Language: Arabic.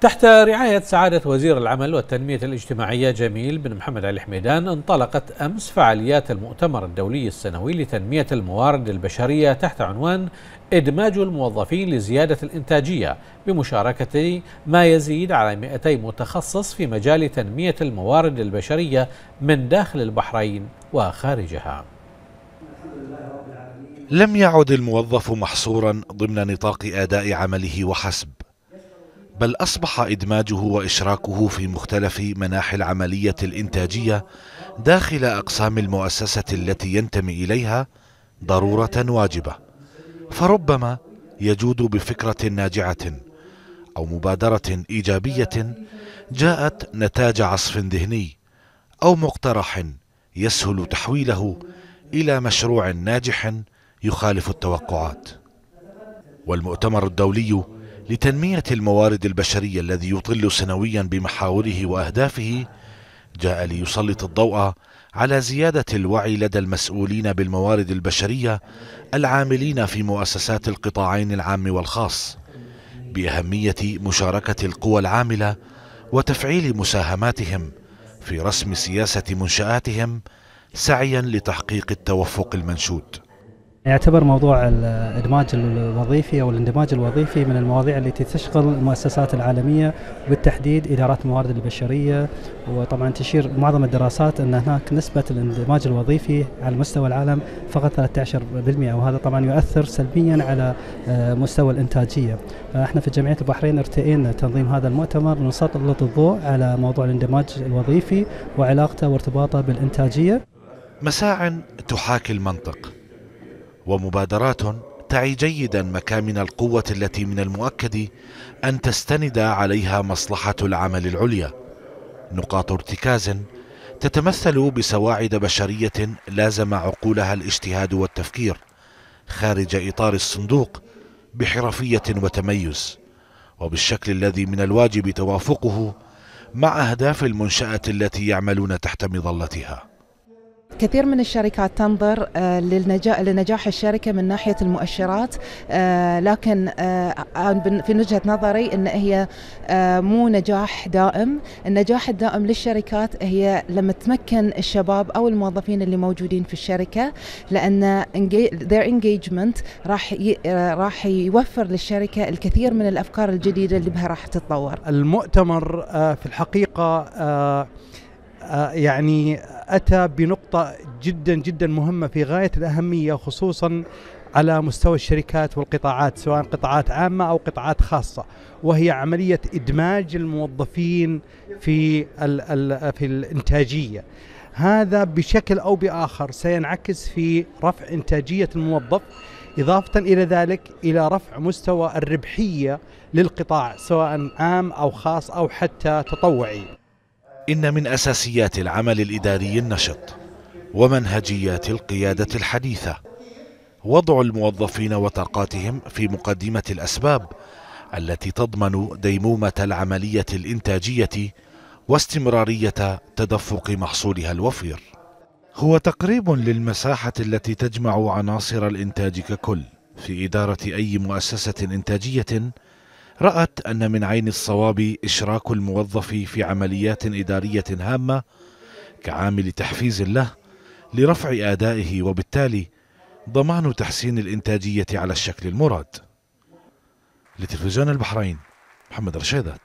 تحت رعاية سعادة وزير العمل والتنمية الاجتماعية جميل بن محمد علي حميدان انطلقت أمس فعاليات المؤتمر الدولي السنوي لتنمية الموارد البشرية تحت عنوان إدماج الموظفين لزيادة الإنتاجية بمشاركة ما يزيد على 200 متخصص في مجال تنمية الموارد البشرية من داخل البحرين وخارجها. لم يعد الموظف محصورا ضمن نطاق أداء عمله وحسب. بل أصبح إدماجه وإشراكه في مختلف مناحي العملية الإنتاجية داخل أقسام المؤسسة التي ينتمي إليها ضرورة واجبة. فربما يجود بفكرة ناجعة أو مبادرة إيجابية جاءت نتاج عصف ذهني أو مقترح يسهل تحويله إلى مشروع ناجح يخالف التوقعات. والمؤتمر الدولي لتنمية الموارد البشرية الذي يطل سنويا بمحاوره وأهدافه جاء ليسلط الضوء على زيادة الوعي لدى المسؤولين بالموارد البشرية العاملين في مؤسسات القطاعين العام والخاص بأهمية مشاركة القوى العاملة وتفعيل مساهماتهم في رسم سياسة منشآتهم سعيا لتحقيق التوفق المنشود. يعتبر موضوع الإدماج الوظيفي أو الاندماج الوظيفي من المواضيع التي تشغل المؤسسات العالمية وبالتحديد إدارات الموارد البشرية وطبعا تشير معظم الدراسات أن هناك نسبة الاندماج الوظيفي على مستوى العالم فقط 13% وهذا طبعا يؤثر سلبيا على آه، مستوى الإنتاجية. إحنا في جمعية البحرين ارتئينا تنظيم هذا المؤتمر نسلط الضوء على موضوع الاندماج الوظيفي وعلاقته وارتباطه بالإنتاجية. مساع تحاكي المنطق ومبادرات تعي جيدا مكامن القوة التي من المؤكد أن تستند عليها مصلحة العمل العليا. نقاط ارتكاز تتمثل بسواعد بشرية لازم عقولها الاجتهاد والتفكير خارج إطار الصندوق بحرفية وتميز. وبالشكل الذي من الواجب توافقه مع أهداف المنشأة التي يعملون تحت مظلتها. كثير من الشركات تنظر آه، لنجاح الشركة من ناحية المؤشرات آه، لكن آه، في وجهة نظري إن هي مو نجاح دائم، النجاح الدائم للشركات هي لما تمكن الشباب أو الموظفين اللي موجودين في الشركة لأن their engagement راح راح يوفر للشركة الكثير من الأفكار الجديدة اللي بها راح تتطور. المؤتمر في الحقيقة آه، يعني أتى بنقطة جدا جدا مهمة في غاية الأهمية خصوصا على مستوى الشركات والقطاعات سواء قطاعات عامة أو قطاعات خاصة وهي عملية إدماج الموظفين في في الإنتاجية. هذا بشكل أو بآخر سينعكس في رفع إنتاجية الموظف إضافة إلى ذلك إلى رفع مستوى الربحية للقطاع سواء عام أو خاص أو حتى تطوعي. إن من أساسيات العمل الإداري النشط ومنهجيات القيادة الحديثة. وضع الموظفين وطاقاتهم في مقدمة الأسباب التي تضمن ديمومة العملية الإنتاجية واستمرارية تدفق محصولها الوفير. هو تقريب للمساحة التي تجمع عناصر الإنتاج ككل في إدارة أي مؤسسة إنتاجية رأت أن من عين الصواب إشراك الموظف في عمليات إدارية هامة كعامل تحفيز له لرفع أدائه وبالتالي ضمان تحسين الإنتاجية على الشكل المراد. لتلفزيون البحرين محمد رشيدات.